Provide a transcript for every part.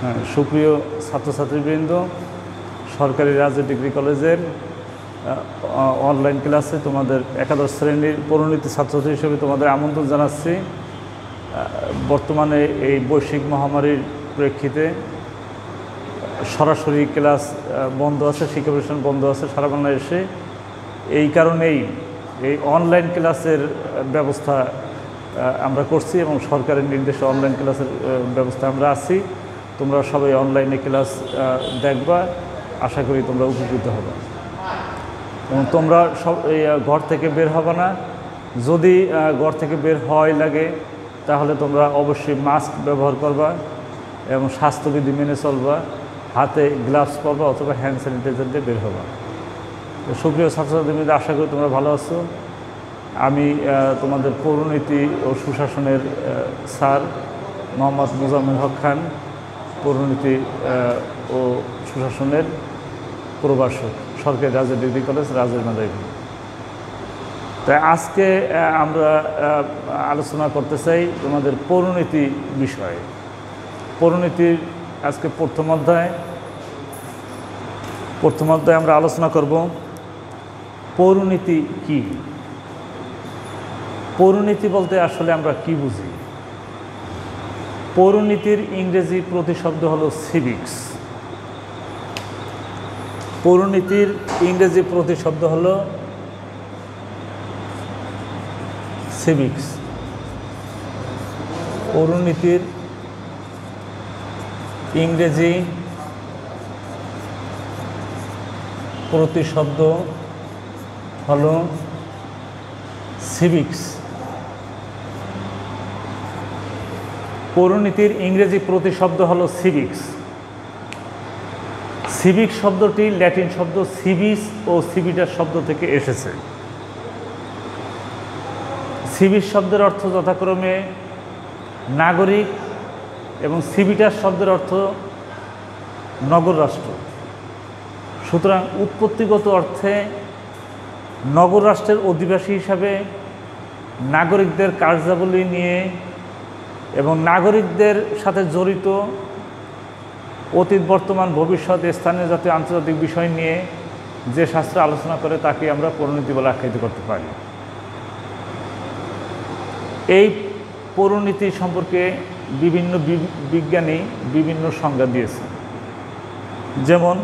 হ্যাঁ সুপ্রিয় ছাত্রছাত্রীবৃন্দ, সরকারি রাজ্য ডিগ্রি কলেজের অনলাইন ক্লাসে তোমাদের একাদশ শ্রেণির পরিণতি ছাত্রছাত্রী হিসেবে তোমাদের আমন্ত্রণ জানাচ্ছি। বর্তমানে এই বৈশ্বিক মহামারীর প্রেক্ষিতে সরাসরি ক্লাস বন্ধ আছে, শিক্ষা প্রতিষ্ঠান বন্ধ আছে সারা বাংলাদেশে। এই কারণেই এই অনলাইন ক্লাসের ব্যবস্থা আমরা করছি এবং সরকারের নির্দেশে অনলাইন ক্লাসের ব্যবস্থা আমরা আছি। তোমরা সবাই অনলাইনে ক্লাস দেখবা। আশা করি তোমরা উপকৃত হবে। এবং তোমরা সব ঘর থেকে বের হবে না। যদি ঘর থেকে বের হয় লাগে, তাহলে তোমরা অবশ্যই মাস্ক ব্যবহার করবা এবং স্বাস্থ্যবিধি মেনে চলবা। হাতে গ্লাভস পরবা অথবা হ্যান্ড স্যানিটাইজার দিয়ে বের হবা। সুপ্রিয় ছাত্রছাত্রীদের আশা করি তোমরা ভালো আছো। আমি তোমাদের পৌরনীতি ও সুশাসনের স্যার মোহাম্মদ মুজাম্মিল হক খান পৌরনীতি ও সুশাসনের প্রভাষক, সরকারি রাজা ডিগ্রি কলেজ রাজের মাদারী তাই আজকে আমরা আলোচনা করতে চাই তোমাদের পৌরনীতি বিষয়ে। পৌরনীতির আজকে প্রথম অধ্যায়। প্রথম অধ্যায়ে আমরা আলোচনা করব পৌরনীতি কি? পৌরনীতি বলতে আসলে আমরা কি বুঝি? পৌরনীতির ইংরেজি প্রতিশব্দ হলো সিভিক্স পৌরনীতির ইংরেজি প্রতিশব্দ হলো সিভিক্স পৌরনীতির ইংরেজি প্রতিশব্দ হলো সিভিক্স পৌরনীতির ইংরেজি প্রতিশব্দ হলো সিভিক্স। সিভিক শব্দটি ল্যাটিন শব্দ সিভিস ও সিভিটার শব্দ থেকে এসেছে। সিভিস শব্দের অর্থ যথাক্রমে নাগরিক এবং সিভিটার শব্দের অর্থ নগর রাষ্ট্র। সুতরাং উৎপত্তিগত অর্থে নগর রাষ্ট্রের অধিবাসী হিসাবে নাগরিকদের কার্যাবলী নিয়ে এবং নাগরিকদের সাথে জড়িত অতীত, বর্তমান, ভবিষ্যৎ স্থানীয় জাতীয় আন্তর্জাতিক বিষয় নিয়ে যে শাস্ত্র আলোচনা করে তাকে আমরা পরিণতি বলে আখ্যায়িত করতে পারি। এই পরিণতি সম্পর্কে বিভিন্ন বিজ্ঞানী বিভিন্ন সংজ্ঞা দিয়েছে যেমন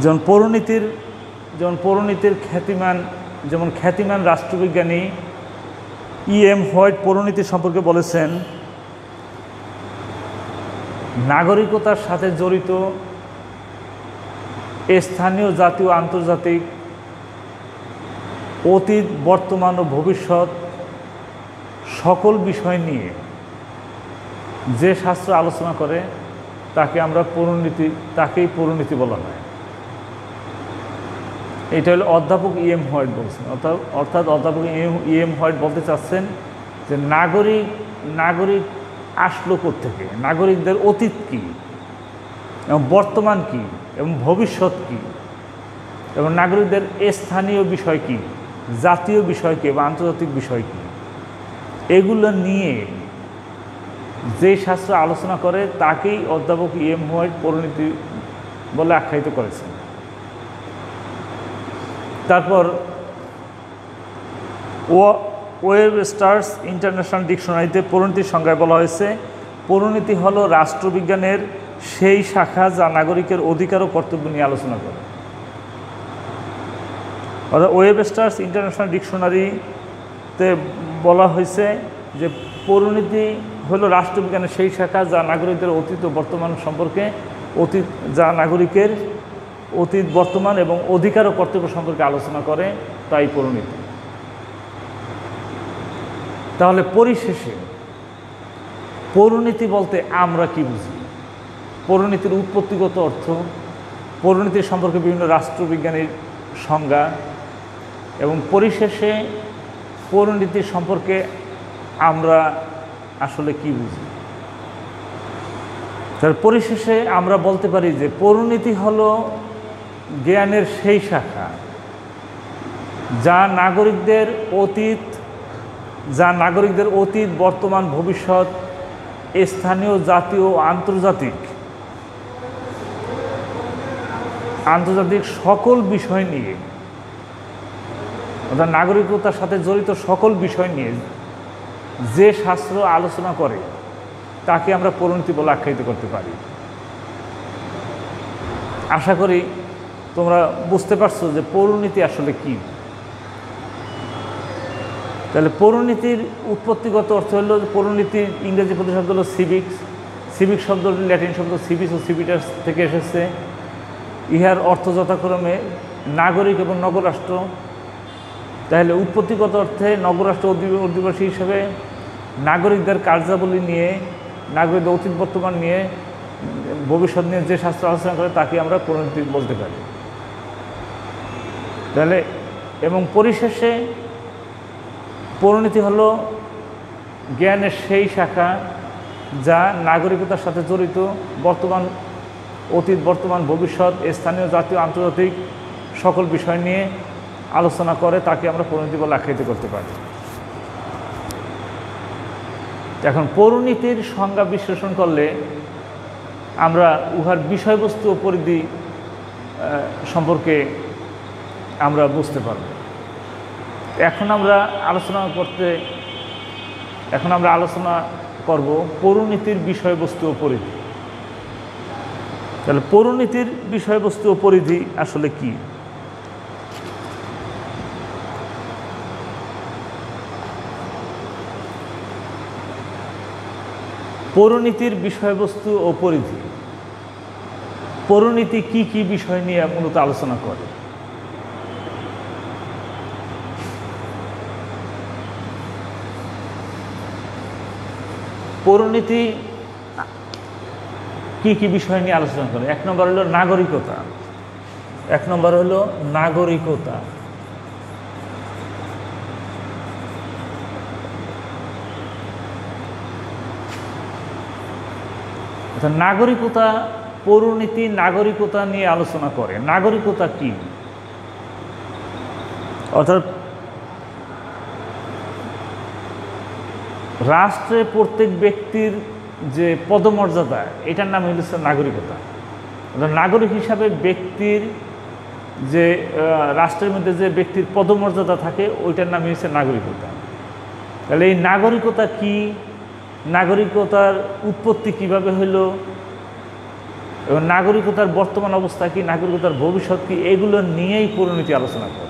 যেমন পৌরনীতির যেমন পৌরনীতির খ্যাতিমান, যেমন খ্যাতিমান রাষ্ট্রবিজ্ঞানী ই এম হোয়াইট পৌরনীতি সম্পর্কে বলেছেন, নাগরিকতার সাথে জড়িত স্থানীয় জাতীয় আন্তর্জাতিক অতীত, বর্তমান ও ভবিষ্যৎ সকল বিষয় নিয়ে যে শাস্ত্র আলোচনা করে, তাকে আমরা পৌরনীতি, তাকেই পৌরনীতি বলা হয়। এটা হলো অধ্যাপক ই এম হোয়াইট বলছেন। অর্থাৎ অর্থাৎ অধ্যাপক ই এম হোয়াইট বলতে চাচ্ছেন যে নাগরিক নাগরিক আসলো থেকে নাগরিকদের অতীত কী? এবং বর্তমান কী? এবং ভবিষ্যৎ কী? এবং নাগরিকদের স্থানীয় বিষয় কী? জাতীয় বিষয় কী? বা আন্তর্জাতিক বিষয় কী? এগুলো নিয়ে যে শাস্ত্র আলোচনা করে, তাকেই অধ্যাপক ই এম হোয়াইট পরিণতি বলে আখ্যায়িত করেছেন। তারপর ওয়েব স্টার্স ইন্টারন্যাশনাল ডিকশনারিতে পরিণতির সংজ্ঞায় বলা হয়েছে। পরিণতি হল রাষ্ট্রবিজ্ঞানের সেই শাখা যা নাগরিকের অধিকার ও কর্তব্য নিয়ে আলোচনা করে। অর্থাৎ ওয়েব স্টার্স ইন্টারন্যাশনাল ডিকশনারিতে বলা হয়েছে যে পরিণতি হলো রাষ্ট্রবিজ্ঞানের সেই শাখা যা নাগরিকদের অতীত ও বর্তমান সম্পর্কে অতীত, যা নাগরিকের অতীত, বর্তমান এবং অধিকার ও কর্তব্য সম্পর্কে আলোচনা করে তাই পরিণতি। তাহলে পরিশেষে, পরিণতি বলতে আমরা কি বুঝি? পরিণতির উৎপত্তিগত অর্থ, পরিণতি সম্পর্কে বিভিন্ন রাষ্ট্রবিজ্ঞানীর সংজ্ঞা এবং পরিশেষে পরিণতি সম্পর্কে আমরা আসলে কি বুঝি? তার পরিশেষে আমরা বলতে পারি যে পরিণতি হলো জ্ঞানের সেই শাখা, যা নাগরিকদের অতীত, যা নাগরিকদের অতীত, বর্তমান, ভবিষ্যৎ, স্থানীয় জাতীয় আন্তর্জাতিক আন্তর্জাতিক সকল বিষয় নিয়ে, অর্থাৎ নাগরিকতার সাথে জড়িত সকল বিষয় নিয়ে যে শাস্ত্র আলোচনা করে, তাকে আমরা পরিণতি বলে আখ্যায়িত করতে পারি। আশা করি তোমরা বুঝতে পারছ যে পৌরনীতি আসলে কি? তাহলে পৌরনীতির উৎপত্তিগত অর্থ হলো পৌরনীতির ইংরেজি প্রতি শব্দ হলো সিভিক্স সিভিক শব্দ ল্যাটিন শব্দ সিভিস ও সিভিটাস থেকে এসেছে। ইহার অর্থ যথাক্রমে নাগরিক এবং নগরাষ্ট্র তাহলে উৎপত্তিগত অর্থে নগরাষ্ট্র অধিবাসী হিসেবে নাগরিকদের কার্যাবলী নিয়ে, নাগরিকদের অতীত বর্তমান নিয়ে, ভবিষ্যৎ নিয়ে যে শাস্ত্র আলোচনা করে তাকে আমরা পরিণতি বলতে পারি। তাহলে এবং পরিশেষে পরিণতি হলো জ্ঞানের সেই শাখা যা নাগরিকতার সাথে জড়িত বর্তমান অতীত, বর্তমান ভবিষ্যৎ, স্থানীয় জাতীয়, আন্তর্জাতিক সকল বিষয় নিয়ে আলোচনা করে তাকে আমরা পরিণতি বলে আখ্যায়িত করতে পারি। এখন পৌরনীতির সংজ্ঞা বিশ্লেষণ করলে আমরা উহার বিষয়বস্তু পরিধি সম্পর্কে আমরা বুঝতে পারব। এখন আমরা আলোচনা করতে, এখন আমরা আলোচনা করব পৌরনীতির বিষয়বস্তু ও পরিধি। তাহলে পৌরনীতির বিষয়বস্তু ও পরিধি আসলে কি? পৌরনীতির বিষয়বস্তু ও পরিধি। পৌরনীতি কি কি বিষয় নিয়ে মূলত আলোচনা করে? পৌরনীতি কি কি বিষয় নিয়ে আলোচনা করে? এক নম্বর হলো নাগরিকতা। এক নম্বর হলো নাগরিকতা। নাগরিকতা পৌরনীতি নাগরিকতা নিয়ে আলোচনা করে। নাগরিকতা কি? অর্থাৎ রাষ্ট্রে প্রত্যেক ব্যক্তির যে পদমর্যাদা, এটার নাম হচ্ছে নাগরিকতা। নাগরিক হিসাবে ব্যক্তির যে রাষ্ট্রের মধ্যে যে ব্যক্তির পদমর্যাদা থাকে, ওইটার নাম হচ্ছে নাগরিকতা। তাহলে এই নাগরিকতা কি? নাগরিকতার উৎপত্তি কীভাবে হলো এবং নাগরিকতার বর্তমান অবস্থা কি? নাগরিকতার ভবিষ্যৎ কি? এগুলো নিয়েই পরিণতি আলোচনা করে।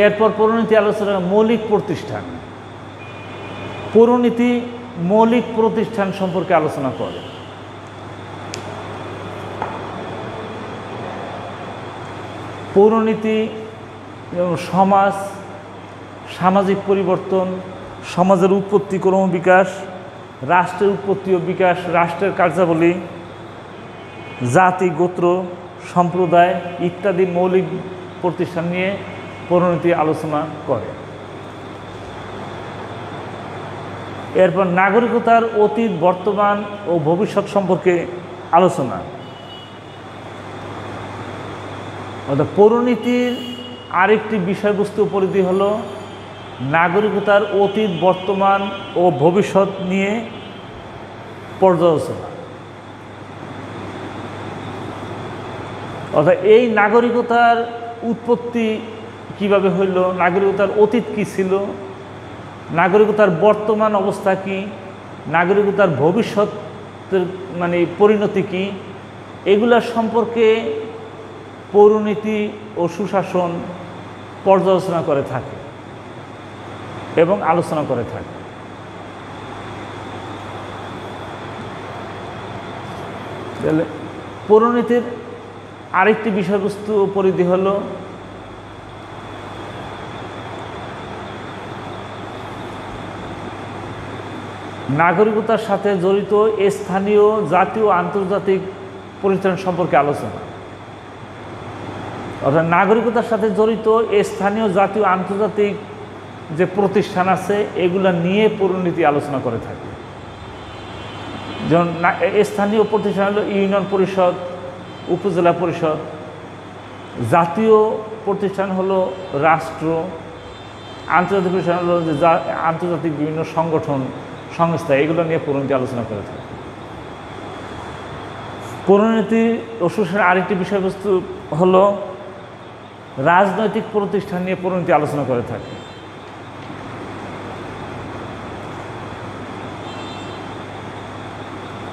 এরপর পরিণতি আলোচনা মৌলিক প্রতিষ্ঠান। পরিণতি মৌলিক প্রতিষ্ঠান সম্পর্কে আলোচনা করে। পৌরনীতি সমাজ, সামাজিক পরিবর্তন, সমাজের উৎপত্তি, ক্রম বিকাশ, রাষ্ট্রের উৎপত্তি ও বিকাশ, রাষ্ট্রের কার্যাবলী, জাতি, গোত্র, সম্প্রদায় ইত্যাদি মৌলিক প্রতিষ্ঠান নিয়ে পরিণতি আলোচনা করে। এরপর নাগরিকতার অতীত, বর্তমান ও ভবিষ্যৎ সম্পর্কে আলোচনা। অর্থাৎ পৌরনীতির আরেকটি বিষয়বস্তু পরিধি হলো নাগরিকতার অতীত, বর্তমান ও ভবিষ্যৎ নিয়ে পর্যালোচনা। অর্থাৎ এই নাগরিকতার উৎপত্তি কীভাবে হইল, নাগরিকতার অতীত কি ছিল, নাগরিকতার বর্তমান অবস্থা কি, নাগরিকতার ভবিষ্যতের মানে পরিণতি কি, এগুলা সম্পর্কে পৌরনীতি ও সুশাসন পর্যালোচনা করে থাকে এবং আলোচনা করে থাকে। তাহলে পৌরনীতির আরেকটি বিষয়বস্তু পরিধি হল নাগরিকতার সাথে জড়িত স্থানীয় জাতীয় আন্তর্জাতিক প্রতিষ্ঠান সম্পর্কে আলোচনা। অর্থাৎ নাগরিকতার সাথে জড়িত স্থানীয় জাতীয় আন্তর্জাতিক যে প্রতিষ্ঠান আছে, এগুলা নিয়ে পরিণতি আলোচনা করে থাকে। যেমন স্থানীয় প্রতিষ্ঠান হলো ইউনিয়ন পরিষদ, উপজেলা পরিষদ। জাতীয় প্রতিষ্ঠান হলো রাষ্ট্র। আন্তর্জাতিক প্রতিষ্ঠান হলো যে আন্তর্জাতিক বিভিন্ন সংগঠন। সংস্থা, এগুলো নিয়ে পরিণতি আলোচনা করে থাকে পরিণতি অসুসের আরেকটি বিষয়বস্তু হলো রাজনৈতিক প্রতিষ্ঠান নিয়ে পরিণতি আলোচনা করে থাকে।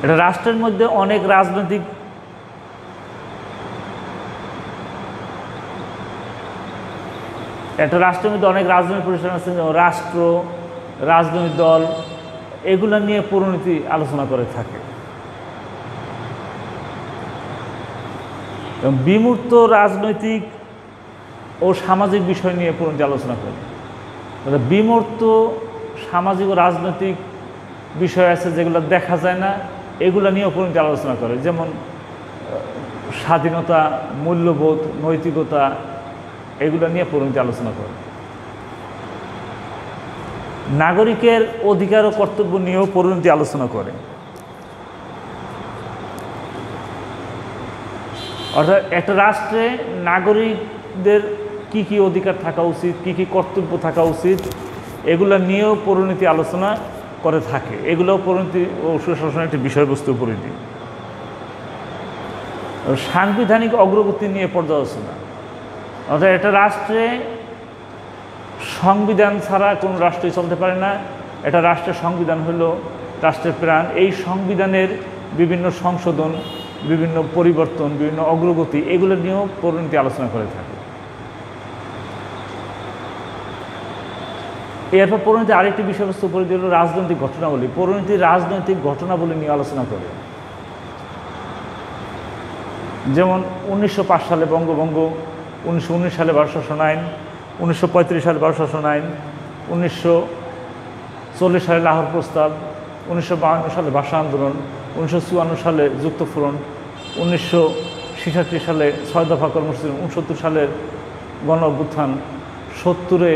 এটা রাষ্ট্রের মধ্যে অনেক রাজনৈতিক একটা রাষ্ট্রের মধ্যে অনেক রাজনৈতিক প্রতিষ্ঠান আছে, যেমন রাষ্ট্র, রাজনৈতিক দল এগুলো নিয়ে পরিণতি আলোচনা করে থাকে। এবং বিমূর্ত রাজনৈতিক ও সামাজিক বিষয় নিয়ে পরিণতি আলোচনা করে। বিমূর্ত সামাজিক ও রাজনৈতিক বিষয় আছে যেগুলো দেখা যায় না, এগুলো নিয়েও পরিণতি আলোচনা করে। যেমন স্বাধীনতা, মূল্যবোধ, নৈতিকতা, এগুলো নিয়ে পরিণতি আলোচনা করে। নাগরিকের অধিকার ও কর্তব্য নিয়েও পরিণতি আলোচনা করে। অর্থাৎ একটা রাষ্ট্রে নাগরিকদের কি কি অধিকার থাকা উচিত, কি কি কর্তব্য থাকা উচিত, এগুলো নিয়েও পরিণতি আলোচনা করে থাকে। এগুলোও পরিণতি ও সুশাসনের একটি বিষয়বস্তু পরিণতি। সাংবিধানিক অগ্রগতি নিয়ে পর্যালোচনা। অর্থাৎ একটা রাষ্ট্রে সংবিধান ছাড়া কোনো রাষ্ট্রই চলতে পারে না। এটা রাষ্ট্রের সংবিধান হলো রাষ্ট্রের প্রাণ। এই সংবিধানের বিভিন্ন সংশোধন, বিভিন্ন পরিবর্তন, বিভিন্ন অগ্রগতি, এগুলো নিয়েও পরিণতি আলোচনা করে থাকে। এরপর পরিণতি আরেকটি বিষয়বস্তু পরিণতি হলো রাজনৈতিক ঘটনাবলী। পরিণতি রাজনৈতিক ঘটনাবলী নিয়ে আলোচনা করে। যেমন উনিশশো পাঁচ সালে বঙ্গভঙ্গ, উনিশশো উনিশ সালে ভারত শাসন আইন উনিশশো পঁয়ত্রিশ সালে ভারত শাসন আইন, উনিশশো চল্লিশ সালে লাহোর প্রস্তাব, উনিশশো সালে ভাষা আন্দোলন, উনিশশো সালে যুক্তফ্রন্ট উনিশশো সালে ছয় দফা কর্মসূচি, উনসত্তর সালের গণ অভ্যুত্থান, সত্তরে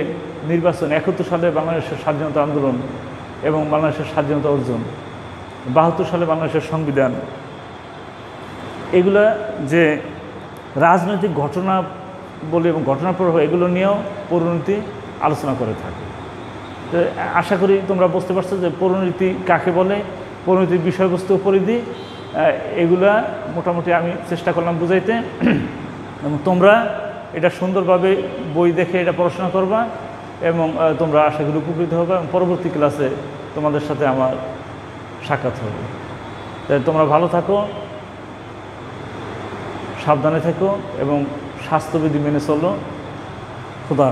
নির্বাচন, একাত্তর সালে বাংলাদেশের স্বাধীনতা আন্দোলন এবং বাংলাদেশের স্বাধীনতা অর্জন, বাহাত্তর সালে বাংলাদেশের সংবিধান। এগুলা যে রাজনৈতিক ঘটনা বলে এবং ঘটনা প্রবাহ এগুলো নিয়েও পরিণতি আলোচনা করে থাকে। তো আশা করি তোমরা বুঝতে পারছ যে পরিণতি কাকে বলে, পরিণতির বিষয়বস্তু পরিধি এগুলা মোটামুটি আমি চেষ্টা করলাম বুঝাইতে। এবং তোমরা এটা সুন্দরভাবে বই দেখে এটা পড়াশোনা করবা এবং তোমরা আশা করি উপকৃত হবে এবং পরবর্তী ক্লাসে তোমাদের সাথে আমার সাক্ষাৎ হবে। তাই তোমরা ভালো থাকো, সাবধানে থেকো এবং স্বাস্থ্যবিধি মেনে চলো খুদা